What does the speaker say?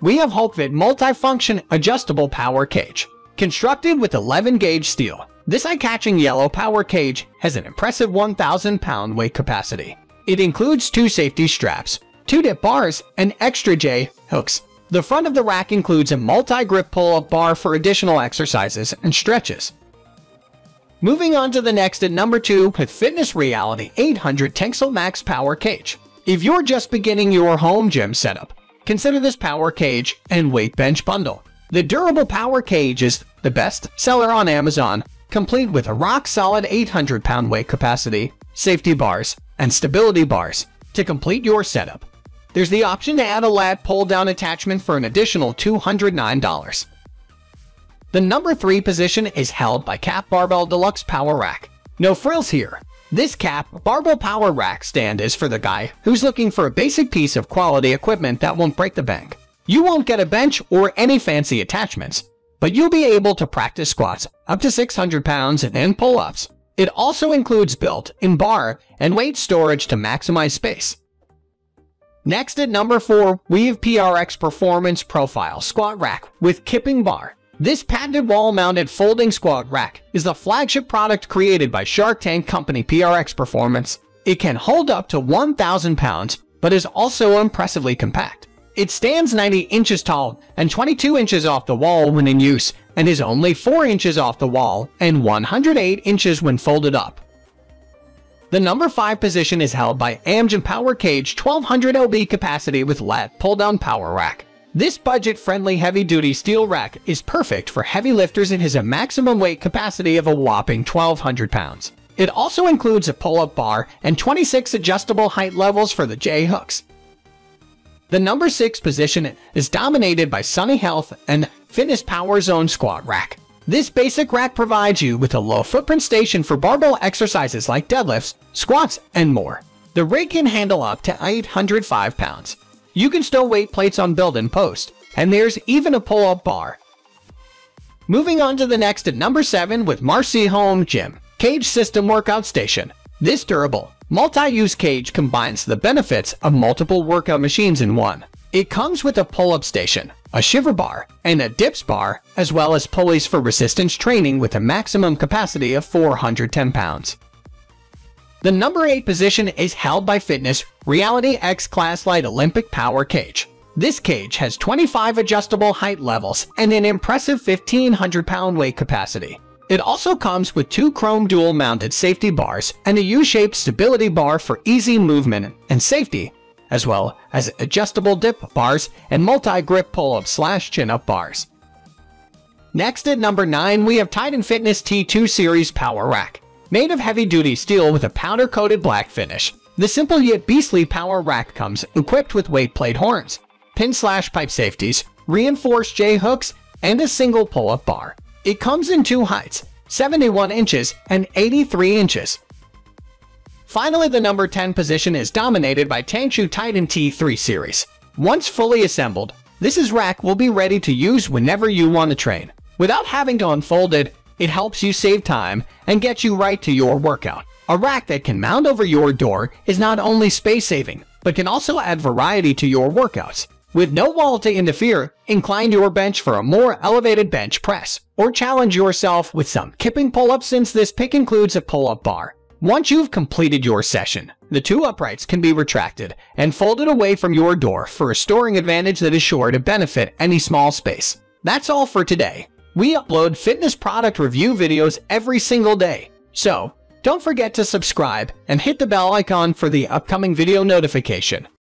we have HulkFit Multifunction Adjustable Power Cage. Constructed with 11-gauge steel, this eye-catching yellow power cage has an impressive 1,000 pound weight capacity. It includes two safety straps, two dip bars, and extra J hooks. The front of the rack includes a multi-grip pull-up bar for additional exercises and stretches. Moving on to the next at number 2 with Fitness Reality 800 Tensile Max Power Cage. If you're just beginning your home gym setup, consider this power cage and weight bench bundle. The durable power cage is the best seller on Amazon, complete with a rock-solid 800-pound weight capacity, safety bars, and stability bars to complete your setup. There's the option to add a lat pull-down attachment for an additional $209. The number 3 position is held by Cap Barbell Deluxe Power Rack. No frills here. This cap barbell power rack stand is for the guy who's looking for a basic piece of quality equipment that won't break the bank. You won't get a bench or any fancy attachments, but you'll be able to practice squats up to 600 pounds and pull-ups. It also includes built-in bar and weight storage to maximize space. Next at number 4, we have PRx Performance Profile Squat Rack with Kipping Bar. This patented wall-mounted folding squat rack is the flagship product created by Shark Tank company PRx Performance. It can hold up to 1,000 pounds, but is also impressively compact. It stands 90 inches tall and 22 inches off the wall when in use, and is only 4 inches off the wall and 108 inches when folded up. The number 5 position is held by Amgym Power Cage 1200 lb capacity with lat pull-down power rack. This budget-friendly heavy-duty steel rack is perfect for heavy lifters and has a maximum weight capacity of a whopping 1,200 pounds. It also includes a pull-up bar and 26 adjustable height levels for the J-hooks. The number 6 position is dominated by Sunny Health and Fitness Power Zone Squat Rack. This basic rack provides you with a low-footprint station for barbell exercises like deadlifts, squats, and more. The rig can handle up to 805 pounds. You can stow weight plates on build and post, and there's even a pull-up bar. Moving on to the next at number 7 with Marcy Home Gym Cage System Workout Station. This durable, multi-use cage combines the benefits of multiple workout machines in one. It comes with a pull-up station, a shiver bar, and a dips bar, as well as pulleys for resistance training with a maximum capacity of 410 pounds. The number 8 position is held by Fitness Reality X Class Light Olympic Power Cage. This cage has 25 adjustable height levels and an impressive 1500 pound weight capacity. It also comes with two chrome dual-mounted safety bars and a U-shaped stability bar for easy movement and safety, as well as adjustable dip bars and multi-grip pull-up slash chin-up bars. Next at number 9 we have Titan Fitness T2 Series Power Rack. Made of heavy-duty steel with a powder-coated black finish, the simple yet beastly power rack comes equipped with weight plate horns, pin slash pipe safeties, reinforced J-hooks, and a single pull-up bar. It comes in two heights, 71 inches and 83 inches. Finally, the number 10 position is dominated by TANGCHU Titan T3 series. Once fully assembled, this is rack will be ready to use whenever you want to train. Without having to unfold it, it helps you save time and get you right to your workout. A rack that can mount over your door is not only space-saving, but can also add variety to your workouts. With no wall to interfere, incline your bench for a more elevated bench press, or challenge yourself with some kipping pull-ups since this pick includes a pull-up bar. Once you've completed your session, the two uprights can be retracted and folded away from your door for a storing advantage that is sure to benefit any small space. That's all for today. We upload fitness product review videos every single day, so don't forget to subscribe and hit the bell icon for the upcoming video notification.